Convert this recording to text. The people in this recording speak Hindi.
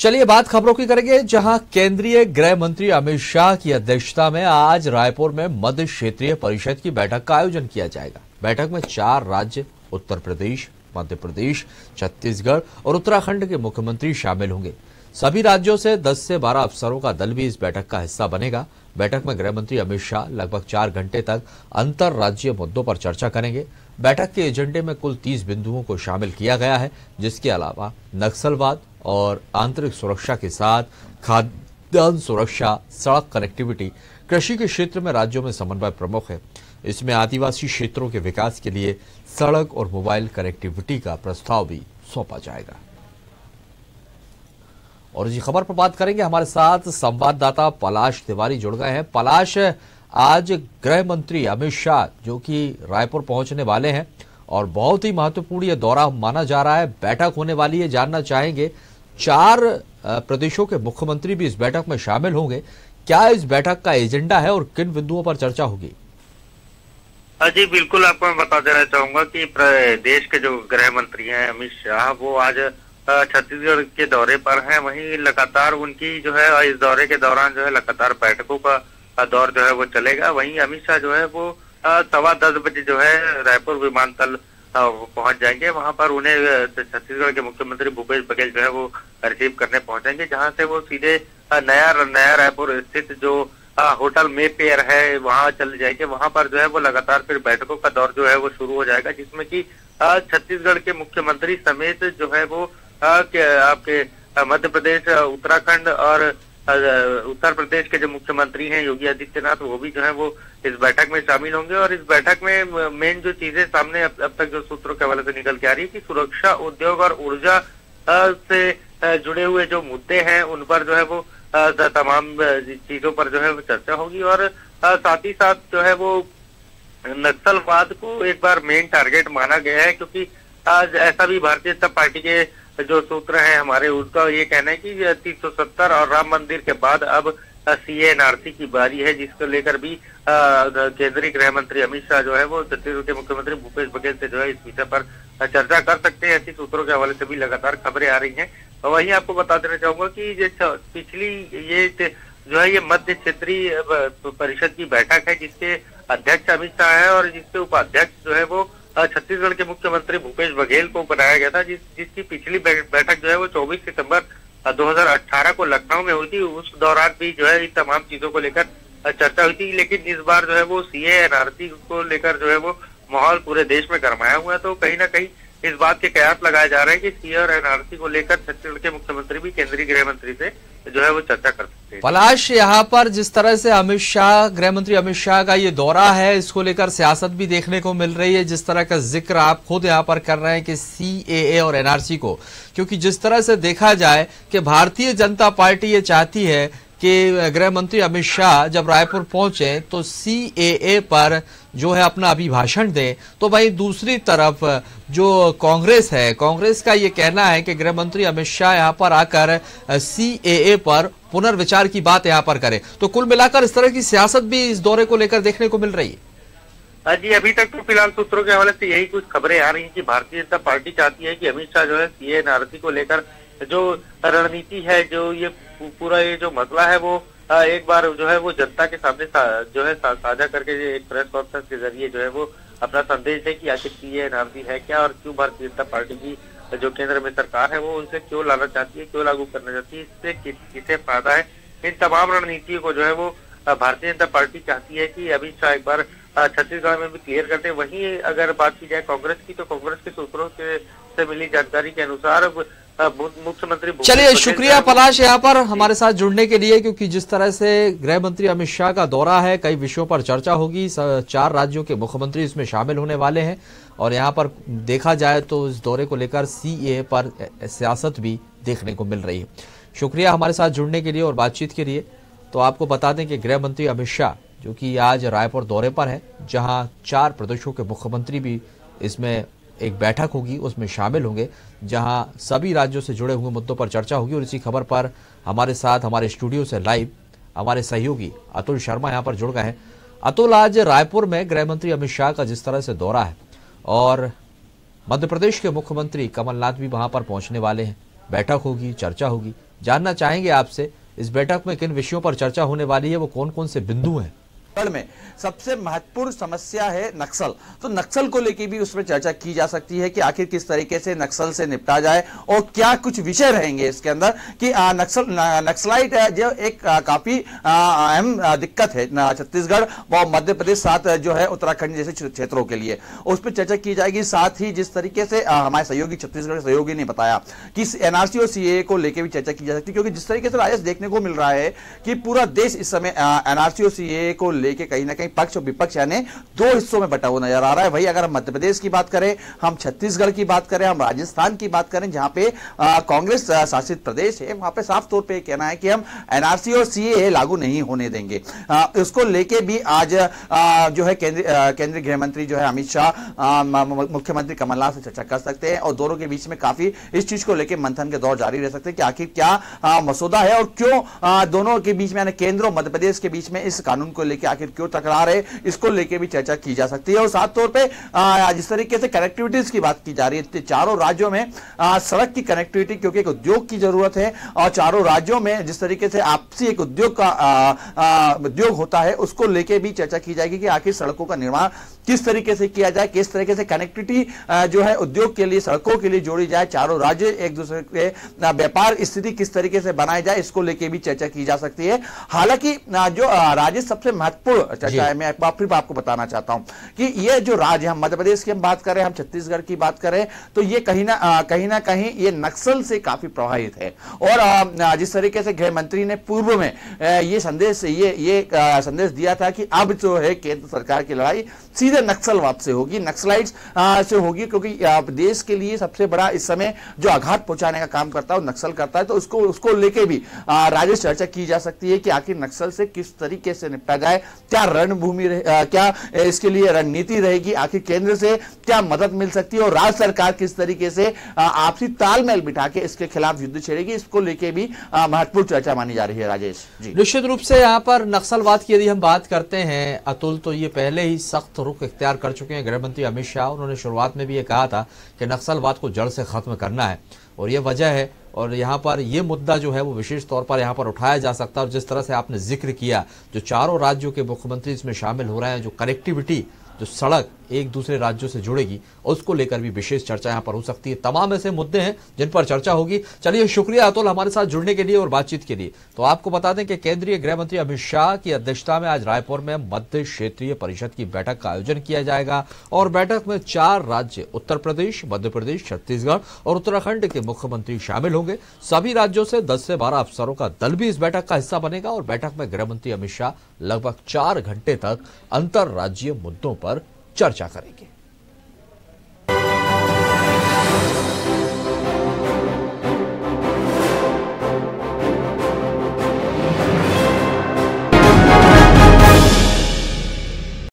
चलिए बात खबरों की करेंगे, जहाँ केंद्रीय गृह मंत्री अमित शाह की अध्यक्षता में आज रायपुर में मध्य क्षेत्रीय परिषद की बैठक का आयोजन किया जाएगा। बैठक में चार राज्य, उत्तर प्रदेश, मध्य प्रदेश, छत्तीसगढ़ और उत्तराखंड के मुख्यमंत्री शामिल होंगे। सभी राज्यों से 10 से 12 अफसरों का दल भी इस बैठक का हिस्सा बनेगा। बैठक में गृह मंत्री अमित शाह लगभग चार घंटे तक अंतर राज्य मुद्दों पर चर्चा करेंगे। बैठक के एजेंडे में कुल 30 बिंदुओं को शामिल किया गया है, जिसके अलावा नक्सलवाद और आंतरिक सुरक्षा के साथ खाद्यान्न सुरक्षा, सड़क कनेक्टिविटी कृषि के क्षेत्र में राज्यों में समन्वय प्रमुख है। इसमें आदिवासी क्षेत्रों के विकास के लिए सड़क और मोबाइल कनेक्टिविटी का प्रस्ताव भी सौंपा जाएगा। और इसी खबर पर बात करेंगे, हमारे साथ संवाददाता पलाश तिवारी जुड़ गए हैं। पलाश, आज गृह मंत्री अमित शाह, जो कि रायपुर पहुँचने वाले हैं, और बहुत ही महत्वपूर्ण यह दौरा माना जा रहा है। बैठक होने वाली है, जानना चाहेंगे चार प्रदेशों के मुख्यमंत्री भी इस बैठक में शामिल होंगे। क्या इस बैठक का एजेंडा है और किन बिंदुओं पर चर्चा होगी? जी, बिल्कुल आपको मैं बता देना चाहूँगा कि देश के जो गृह मंत्री हैं अमित शाह, वो आज छत्तीसगढ़ के दौरे पर हैं। वहीं लगातार उनकी जो है, इस दौरे के दौरान जो है, लगातार बैठकों का दौर जो है, वो चलेगा। वहीं अमित शाह जो है, वो सवा दस बजे जो है, रायपुर विमानतल पहुँच जाएँगे। वहाँ पर उन्हें छत्तीसगढ़ के मुख्यमंत्री भूपेश बघेल जो है वो रिसीव करने पहुँचेंगे, जहाँ से वो सीधे नया नया रायपुर स्थित जो होटल मे पेयर है, वहाँ चले जाएँगे। वहाँ पर जो है वो लगातार फिर बैठकों का दौर जो है वो शुरू हो जाएगा, जिसमें कि छत्तीसगढ़ के मुख्यमंत्री समेत जो है वो आपके मध्य प्रदेश उत्तराखंड और उत्तर प्रदेश के जो मुख्यमंत्री हैं योगी आदित्यनाथ वो भी जो है वो इस बैठक में शामिल होंगे और इस बैठक में मेन जो चीज़ें सामने अब, अब तक जो सूत्रों के हवाले से निकल के आ रही है कि सुरक्षा उद्योग और ऊर्जा से जुड़े हुए जो मुद्दे हैं उन पर जो है वो तमाम चीज़ों पर जो है वो चर्चा होगी और साथ ही साथ जो है वो नक्सलवाद को एक बार मेन टारगेट माना गया है क्योंकि आज ऐसा भी भारतीय जनता पार्टी के जो सूत्र है हमारे, उसका ये कहना है कि तीन सौ सत्तर और राम मंदिर के बाद अब सी एनआरसी की बारी है, जिसको लेकर भी केंद्रीय गृह मंत्री अमित शाह जो है, वो छत्तीसगढ़ के मुख्यमंत्री भूपेश बघेल से जो है इस विषय पर चर्चा कर सकते हैं। ऐसी सूत्रों के हवाले से भी लगातार खबरें आ रही हैं। वहीं आपको बता देना चाहूँगा कि पिछली ये जो है ये मध्य क्षेत्रीय परिषद की बैठक है, जिसके अध्यक्ष अमित शाह है और जिसके उपाध्यक्ष जो है वो छत्तीसगढ़ के मुख्यमंत्री भूपेश बघेल को बनाया गया था, जिस, जिसकी पिछली बैठक जो है वो 24 सितंबर 2018 को लखनऊ में हुई थी। उस दौरान भी जो है इन तमाम चीज़ों को लेकर चर्चा हुई थी, लेकिन इस बार जो है वो सी एनआरसी को लेकर जो है वो माहौल पूरे देश में गरमाया हुआ है। तो कहीं ना कहीं इस बात के कयास लगाए जा रहे हैं कि सी और एनआरसी को लेकर छत्तीसगढ़ के मुख्यमंत्री भी, केंद्रीय गृह मंत्री से जो है वो चर्चा कर सकते हैं। पलाश, यहाँ पर जिस तरह से अमित शाह गृह मंत्री अमित शाह का ये दौरा है, इसको लेकर सियासत भी देखने को मिल रही है। जिस तरह का ज़िक्र आप खुद यहाँ पर कर रहे हैं कि सी और एनआरसी को, क्योंकि जिस तरह से देखा जाए कि भारतीय जनता पार्टी ये चाहती है कि गृह मंत्री अमित शाह जब रायपुर पहुँचे तो सी पर जो है अपना अभिभाषण दें। तो भाई दूसरी तरफ़ जो कांग्रेस है, कांग्रेस का ये कहना है कि गृह मंत्री अमित शाह यहाँ पर आकर सी पर पुनर्विचार की बात यहाँ पर करें। तो कुल मिलाकर इस तरह की सियासत भी इस दौरे को लेकर देखने को मिल रही है। हाँ जी, अभी तक तो फ़िलहाल सूत्रों के हवाले से यही कुछ खबरें आ रही हैं कि भारतीय जनता पार्टी चाहती है कि अमित शाह जो है सी को लेकर जो रणनीति है जो ये पूरा ये जो मसला है वो एक बार जो है वो जनता के सामने सा, जो है साझा करके एक प्रेस कॉन्फ्रेंस के ज़रिए जो है वो अपना संदेश है कि आखिर की ये एनआरसी है क्या और क्यों भारतीय जनता पार्टी की जो केंद्र में सरकार है वो उनसे क्यों लाना चाहती है क्यों लागू करना चाहती है इससे कि, किसे फ़ायदा है? इन तमाम रणनीतियों को जो है वो भारतीय जनता पार्टी चाहती है कि अमित शाह एक बार छत्तीसगढ़ में भी क्लियर करते वहीं अगर बात की जाए कांग्रेस की तो कांग्रेस के सूत्रों से, से मिली जानकारी के अनुसार मुख्यमंत्री चलिए शुक्रिया पलाश यहाँ पर हमारे साथ जुड़ने के लिए क्योंकि जिस तरह से गृह मंत्री अमित शाह का दौरा है कई विषयों पर चर्चा होगी। चार राज्यों के मुख्यमंत्री इसमें शामिल होने वाले हैं। और यहाँ पर देखा जाए तो इस दौरे को लेकर सीए पर सियासत भी देखने को मिल रही है। शुक्रिया हमारे साथ जुड़ने के लिए और बातचीत के लिए। तो आपको बता दें कि गृह मंत्री अमित शाह जो कि आज रायपुर दौरे पर है जहाँ चार प्रदेशों के मुख्यमंत्री भी इसमें एक बैठक होगी, उसमें शामिल होंगे, जहाँ सभी राज्यों से जुड़े हुए मुद्दों पर चर्चा होगी और इसी खबर पर हमारे साथ, हमारे स्टूडियो से लाइव, हमारे सहयोगी अतुल शर्मा यहाँ पर जुड़ गए हैं। अतुल, आज रायपुर में गृह मंत्री अमित शाह का जिस तरह से दौरा है और मध्य प्रदेश के मुख्यमंत्री कमलनाथ भी वहाँ पर पहुँचने वाले हैं। बैठक होगी, चर्चा होगी। जानना चाहेंगे आपसे, इस बैठक में किन विषयों पर चर्चा होने वाली है, वो कौन कौन से बिंदु हैं? में सबसे महत्वपूर्ण समस्या है नक्सल। तो नक्सल को लेकर भी उसमें चर्चा की जा सकती है कि आखिर किस तरीके से नक्सल से निपटा जाए और क्या कुछ विषय रहेंगे इसके अंदर कि नक्सल नक्सलाइट जो एक काफ़ी अहम दिक्कत है छत्तीसगढ़ व मध्य प्रदेश साथ, जो है उत्तराखंड जैसे क्षेत्रों के लिए। उस पर चर्चा की जाएगी, साथ ही जिस तरीके से हमारे सहयोगी, छत्तीसगढ़ सहयोगी ने बताया कि एनआरसी और सीए को लेकर भी चर्चा की जा सकती है, क्योंकि जिस तरीके से राजेश देखने को मिल रहा है कि पूरा देश इस समय एनआरसी और सीए को लेके कहीं ना कहीं पक्ष और विपक्ष, यानी दो हिस्सों में बटा हुआ नज़र आ रहा है। वही अगर हम मध्य प्रदेश की बात करें, हम छत्तीसगढ़ की बात करें, हम राजस्थान की बात करें, जहाँ पे कांग्रेस शासित प्रदेश है, वहाँ पे साफ़ तौर पे कहना है कि हम एनआरसी और सीए लागू नहीं होने देंगे। उसको लेके भी आज जो है केंद्रीय गृह मंत्री जो है अमित शाह मुख्यमंत्री कमलनाथ से चर्चा कर सकते हैं और दोनों के बीच में काफ़ी इस चीज़ को लेकर मंथन के दौर जारी रह सकते हैं कि आखिर क्या मसौदा है और क्यों दोनों के बीच में केंद्र और मध्य प्रदेश के बीच में इस कानून को लेकर आखिर क्यों तकरार है, इसको लेके भी चर्चा की जा सकती है। और साथ तौर पे जिस तरीके से कनेक्टिविटीज की बात की जा रही है चारों राज्यों में सड़क की कनेक्टिविटी क्योंकि एक उद्योग की ज़रूरत है, और चारों राज्यों में जिस तरीके से आपसी एक उद्योग का उद्योग होता है, उसको लेके भी चर्चा की जाएगी कि आखिर सड़कों का निर्माण किस तरीके से किया जाए, किस तरीके से कनेक्टिविटी जो है उद्योग के लिए, सड़कों के लिए जोड़ी जाए, चारों राज्य एक दूसरे के व्यापार स्थिति किस तरीके से बनाई जाए, इसको लेके भी चर्चा की जा सकती है। हालाँकि जो राज्य सबसे महत्वपूर्ण चर्चा है। मैं फिर आपको बताना चाहता हूँ कि ये जो राज्य हम मध्य प्रदेश की हम बात करें हम छत्तीसगढ़ की बात करें तो ये कहीं ना कहीं ना कहीं ये नक्सल से काफ़ी प्रभावित है। और जिस तरीके से गृह मंत्री ने पूर्व में ये संदेश ये ये संदेश दिया था कि अब जो है केंद्र सरकार की लड़ाई सीधे नक्सलवाद से होगी नक्सलाइट्स से होगी क्योंकि देश के लिए सबसे बड़ा इस समय जो आघात पहुँचाने का काम करता है नक्सल करता है। तो उसको उसको लेके भी राजेश चर्चा की जा सकती है कि आखिर नक्सल से किस तरीके से निपटा जाए क्या रणभूमि क्या इसके लिए रणनीति रहेगी? आखिर केंद्र से क्या मदद मिल सकती है? और राज्य सरकार किस तरीके से आपसी तालमेल बिठा के इसके खिलाफ युद्ध छेड़ेगी? इसको लेके भी महत्वपूर्ण चर्चा मानी जा रही है, राजेश। जी। निश्चित रूप से यहाँ पर नक्सलवाद की यदि हम बात करते हैं, अतुल तो ये पहले ही सख्त रुख इख्तियार कर चुके हैं गृहमंत्री अमित शाह। उन्होंने शुरुआत में भी ये कहा था कि नक्सलवाद को जड़ से खत्म करना है। और ये वजह है और यहाँ पर ये मुद्दा जो है वो विशेष तौर पर यहाँ पर उठाया जा सकता है। और जिस तरह से आपने ज़िक्र किया, जो चारों राज्यों के मुख्यमंत्री इसमें शामिल हो रहे हैं, जो कनेक्टिविटी जो सड़क एक दूसरे राज्यों से जुड़ेगी उसको लेकर भी विशेष चर्चा यहाँ पर हो सकती है। तमाम ऐसे मुद्दे हैं जिन पर चर्चा होगी। चलिए, शुक्रिया अतुल हमारे साथ जुड़ने के लिए और बातचीत के लिए। तो आपको बता दें कि केंद्रीय गृह मंत्री अमित शाह की अध्यक्षता में आज रायपुर में मध्य क्षेत्रीय परिषद की बैठक का आयोजन किया जाएगा और बैठक में चार राज्य, उत्तर प्रदेश, मध्य प्रदेश, छत्तीसगढ़ और उत्तराखंड के मुख्यमंत्री शामिल होंगे। सभी राज्यों से दस से बारह अफसरों का दल भी इस बैठक का हिस्सा बनेगा और बैठक में गृहमंत्री अमित शाह लगभग चार घंटे तक अंतर्राज्यीय मुद्दों पर चर्चा करेंगे।